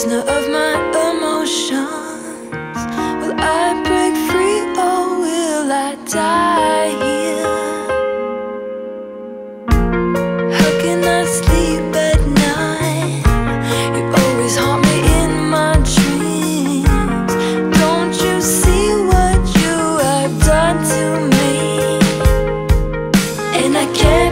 prisoner of my emotions Will I break free or will I die here? How can I sleep at night? You always haunt me in my dreams Don't you see what you have done to me? And I can't